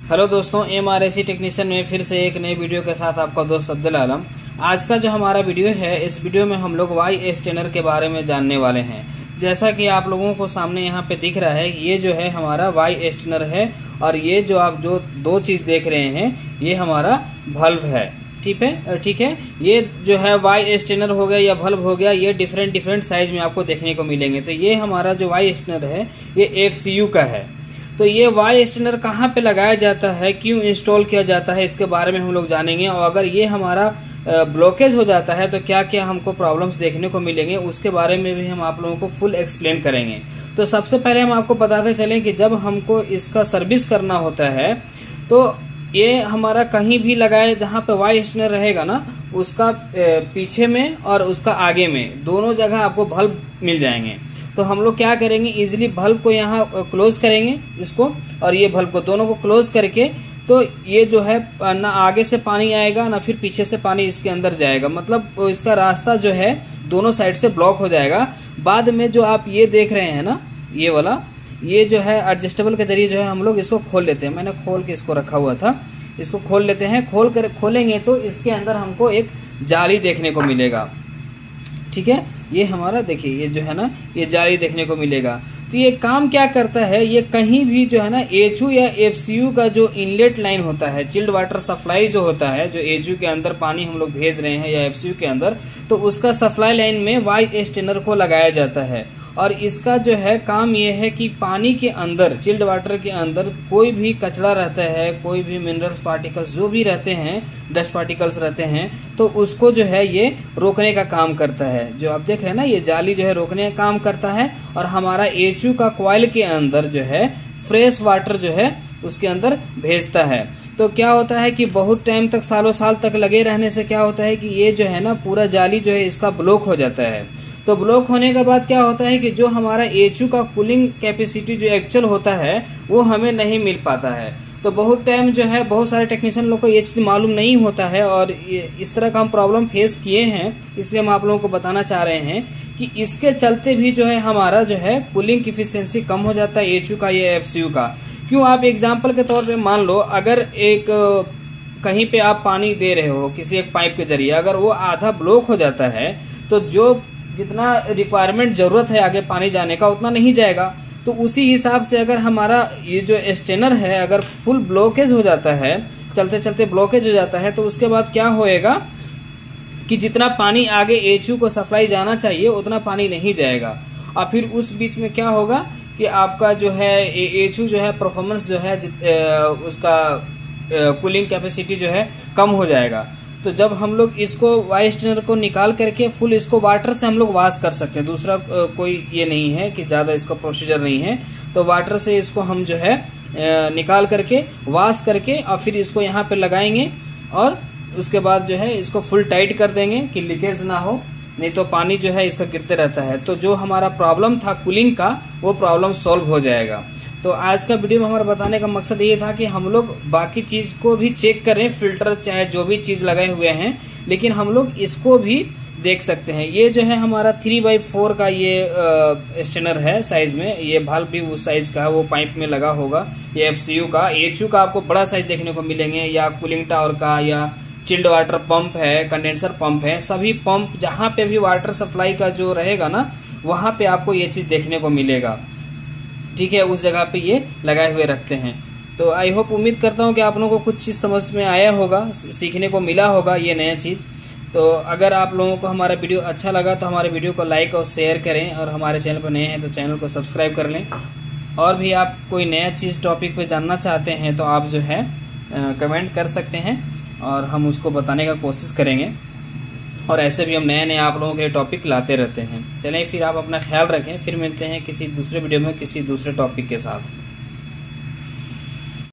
Hello दोस्तों M R technician में फिर से एक नए वीडियो के साथ आपका दोस्त अब्दुल आलम। आज का जो हमारा वीडियो है, इस वीडियो में हम लोग वाई एस टेनर के बारे में जानने वाले हैं। जैसा कि आप लोगों को सामने यहाँ पे दिख रहा है, ये जो है हमारा वाई एस टेनर है और ये जो आप जो दो चीज़ देख रहे हैं, ये हमारा भल्व है। ठीक है? ठीक है? ये जो है वाई एस्टेनर हो गया या भल्व हो गया, ये डिफरेंट डिफरेंट साइज़ में आपको देखने को मिलेंगे। तो ये हमारा जो वाई एस्टेनर है, ये एफसीयू का है। तो ये वाई स्टेनर कहाँ पे लगाया जाता है? क्यों इंस्टॉल किया जाता है? इसके बारे में हम लोग जानेंगे। और अगर ये हमारा ब्लॉकेज हो जाता है तो क्या क्या हमको प्रॉब्लम्स देखने को मिलेंगे? उसके बारे में भी हम आप लोगों को फुल एक्सप्लेन करेंगे। तो सबसे पहले हम आपको बताते चलें कि जब हमको इसका सर्विस करना होता है तो ये हमारा कहीं भी लगाए, जहाँ पे वाई स्टेनर रहेगा ना, उसका पीछे में और उसका आगे में, दोनों जगह आपको बल्ब मिल जाएँगे। तो हम लोग क्या करेंगे इजिली बल्ब को यहाँ क्लोज करेंगे इसको और ये बल्ब को दोनों को क्लोज करके तो ये जो है ना आगे से पानी आएगा, ना फिर पीछे से पानी इसके अंदर जाएगा। मतलब इसका रास्ता जो है, दोनों साइड से ब्लॉक हो जाएगा। बाद में जो आप ये देख रहे हैं ना, ये वाला, ये जो है एडजस्टेबल के ज़रिए जो है हम लोग इसको खोल लेते हैं। मैंने खोल के इसको रखा हुआ था। इसको खोल लेते हैं। खोल कर, खोलेंगे तो इसके अंदर हमको एक जाली देखने को मिलेगा। ठीक है? ये हमारा, देखिए, ये जो है ना, ये जारी देखने को मिलेगा। तो ये काम क्या करता है, ये कहीं भी जो है ना एच या एफसीयू का जो इनलेट लाइन होता है चिल्ड वाटर सप्लाई जो होता है, जो एच के अंदर पानी हम लोग भेज रहे हैं या एफसीयू के अंदर तो उसका सप्लाई लाइन में वाई स्टेनर को लगाया जाता है। और इसका जो है काम ये है कि पानी के अंदर चिल्ड वाटर के अंदर कोई भी कचरा रहता है, कोई भी मिनरल्स पार्टिकल्स जो भी रहते हैं डस्ट पार्टिकल्स रहते हैं तो उसको जो है ये रोकने का काम करता है। जो आप देख रहे हैं ना, ये जाली जो है रोकने का काम करता है और हमारा एचयू का क्वाइल के अंदर जो है फ्रेश वाटर जो है उसके अंदर भेजता है। तो क्या होता है कि बहुत टाइम तक, सालों साल तक लगे रहने से क्या होता है कि ये जो है ना, पूरा जाली जो है इसका ब्लॉक हो जाता है। तो ब्लॉक होने के बाद क्या होता है कि जो हमारा एच का कूलिंग कैपेसिटी जो एक्चुअल होता है, वो हमें नहीं मिल पाता है। तो बहुत टाइम जो है, बहुत सारे टेक्नीशियन लोग को ये चीज़ मालूम नहीं होता है और इस तरह का हम प्रॉब्लम फेस किए हैं, इसलिए हम आप लोगों को बताना चाह रहे हैं कि इसके चलते भी जो है हमारा जो है कूलिंग इफिशियंसी कम हो जाता है एच का या एफ़ का। क्यों? आप एग्ज़ाम्पल के तौर पे मान लो, अगर एक, कहीं पे आप पानी दे रहे हो, किसी एक पाइप के ज़रिए, अगर वो आधा ब्लॉक हो जाता है तो जो जितना रिक्वायरमेंट ज़रूरत है आगे पानी जाने का, उतना नहीं जाएगा। तो उसी हिसाब से अगर हमारा ये जो स्टेनर है, अगर फुल ब्लॉकेज हो जाता है चलते चलते ब्लॉकेज हो जाता है तो उसके बाद क्या होएगा कि जितना पानी आगे एच को सप्लाई जाना चाहिए, उतना पानी नहीं जाएगा। और फिर उस बीच में क्या होगा कि आपका जो है एच जो है परफॉर्मेंस जो है उसका कूलिंग कैपेसिटी जो है, कम हो जाएगा। तो जब हम लोग इसको वाई स्टेनर को निकाल करके फुल इसको वाटर से हम लोग वॉश कर सकते हैं। दूसरा कोई ये नहीं है कि ज़्यादा इसका प्रोसीजर नहीं है। तो वाटर से इसको हम जो है निकाल करके वॉश करके और फिर इसको यहाँ पे लगाएँगे और उसके बाद जो है इसको फुल टाइट कर देंगे कि लीकेज ना हो, नहीं तो पानी जो है इसका गिरते रहता है। तो जो हमारा प्रॉब्लम था कूलिंग का, वो प्रॉब्लम सॉल्व हो जाएगा। तो आज का वीडियो में हमारा बताने का मकसद ये था कि हम लोग बाकी चीज़ को भी चेक करें, फ़िल्टर चाहे जो भी चीज़ लगाए हुए हैं, लेकिन हम लोग इसको भी देख सकते हैं। ये जो है हमारा थ्री बाई फोर का ये स्टेनर है साइज़ में। ये भाल भी उस साइज़ का है, वो पाइप में लगा होगा। ये एफ़ सी यू का एच यू का आपको बड़ा साइज़ देखने को मिलेंगे, या कूलिंग टावर का, या चिल्ड वाटर पंप है कंडेंसर पंप है, सभी पंप जहाँ पे भी वाटर सप्लाई का जो रहेगा ना, वहाँ पे आपको ये चीज़ देखने को मिलेगा। ठीक है, उस जगह पे ये लगाए हुए रखते हैं। तो आई होप उम्मीद करता हूँ कि आप लोगों को कुछ चीज़ समझ में आया होगा, सीखने को मिला होगा ये नया चीज़। तो अगर आप लोगों को हमारा वीडियो अच्छा लगा तो हमारे वीडियो को लाइक और शेयर करें और हमारे चैनल पर नए हैं तो चैनल को सब्सक्राइब कर लें। और भी आप कोई नया चीज़ टॉपिक पे जानना चाहते हैं तो आप जो है कमेंट कर सकते हैं और हम उसको बताने का कोशिश करेंगे। और ऐसे भी हम नए नए आप लोगों के लिए टॉपिक लाते रहते हैं। चलें फिर आप अपना ख्याल रखें, फिर मिलते हैं किसी दूसरे वीडियो में किसी दूसरे टॉपिक के साथ।